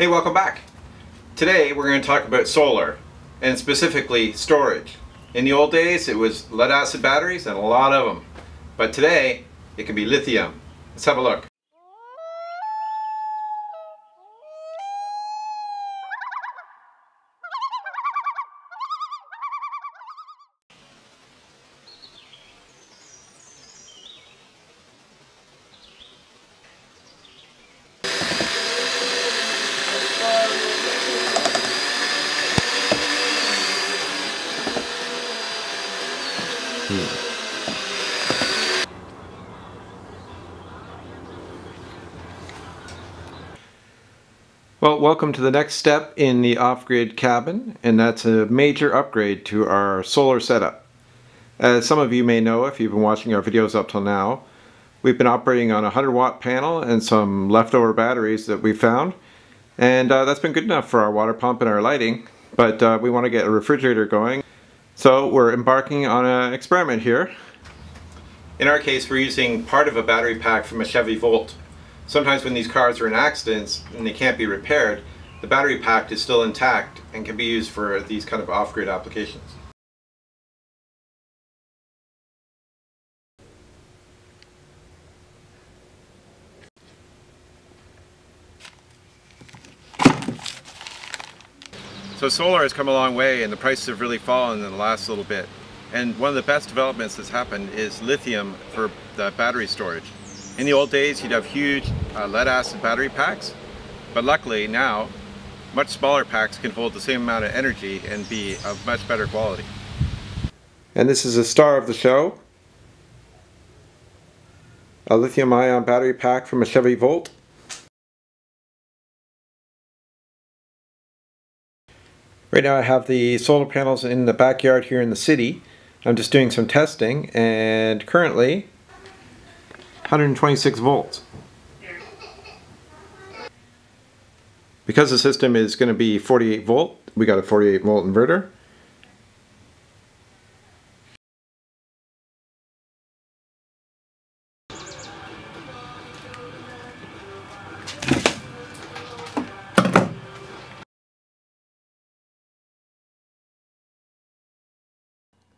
Hey, welcome back. Today we're going to talk about solar and specifically storage. In the old days it was lead acid batteries and a lot of them. But today it can be lithium. Let's have a look. Well, welcome to the next step in the off-grid cabin, and that's a major upgrade to our solar setup. As some of you may know if you've been watching our videos up till now, we've been operating on a 100 watt panel and some leftover batteries that we found, and uh, that's been good enough for our water pump and our lighting, but uh, we want to get a refrigerator going, so we're embarking on an experiment here. In our case, we're using part of a battery pack from a Chevy Volt sometimes when these cars are in accidents and they can't be repaired, the battery pack is still intact and can be used for these kind of off-grid applications. So solar has come a long way and the prices have really fallen in the last little bit. And one of the best developments that's happened is lithium for the battery storage. In the old days, you'd have huge uh, lead acid battery packs, but luckily now, much smaller packs can hold the same amount of energy and be of much better quality. And this is a star of the show. A lithium ion battery pack from a Chevy Volt. Right now I have the solar panels in the backyard here in the city. I'm just doing some testing and currently 126 volts. Because the system is going to be 48 volt, we got a 48 volt inverter.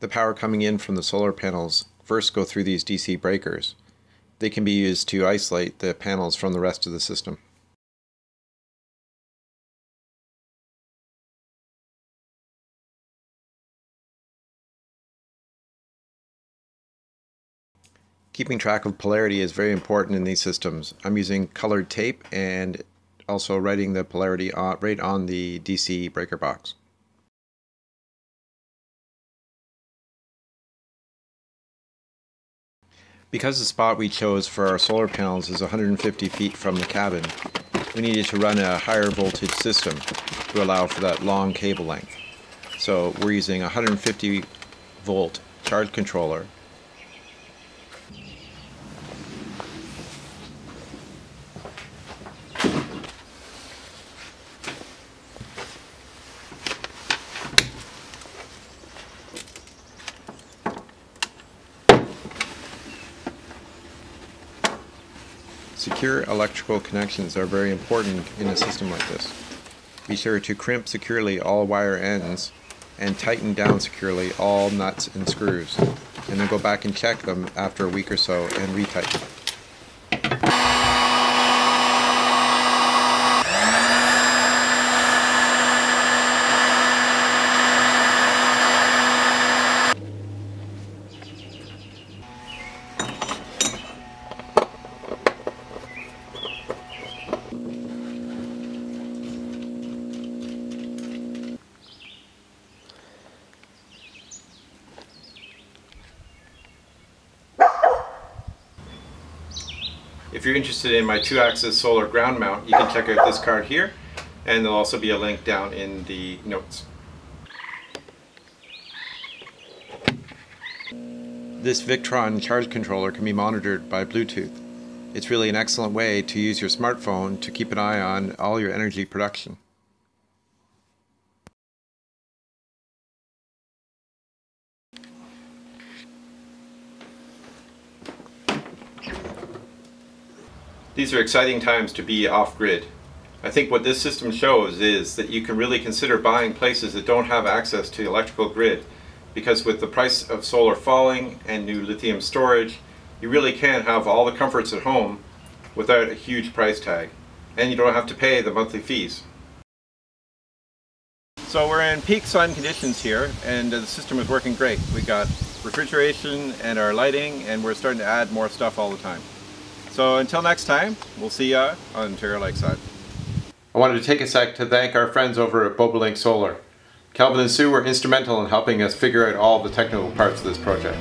The power coming in from the solar panels first go through these DC breakers they can be used to isolate the panels from the rest of the system. Keeping track of polarity is very important in these systems. I'm using colored tape and also writing the polarity on, right on the DC breaker box. Because the spot we chose for our solar panels is 150 feet from the cabin, we needed to run a higher voltage system to allow for that long cable length. So we're using a 150 volt charge controller Secure electrical connections are very important in a system like this. Be sure to crimp securely all wire ends and tighten down securely all nuts and screws. And then go back and check them after a week or so and retighten. If you're interested in my two-axis solar ground mount, you can check out this card here, and there'll also be a link down in the notes. This Victron charge controller can be monitored by Bluetooth. It's really an excellent way to use your smartphone to keep an eye on all your energy production. These are exciting times to be off-grid. I think what this system shows is that you can really consider buying places that don't have access to the electrical grid because with the price of solar falling and new lithium storage, you really can have all the comforts at home without a huge price tag. And you don't have to pay the monthly fees. So we're in peak sun conditions here and the system is working great. We got refrigeration and our lighting and we're starting to add more stuff all the time. So until next time, we'll see you on Ontario Lakeside. I wanted to take a sec to thank our friends over at Bobolink Solar. Kelvin and Sue were instrumental in helping us figure out all the technical parts of this project.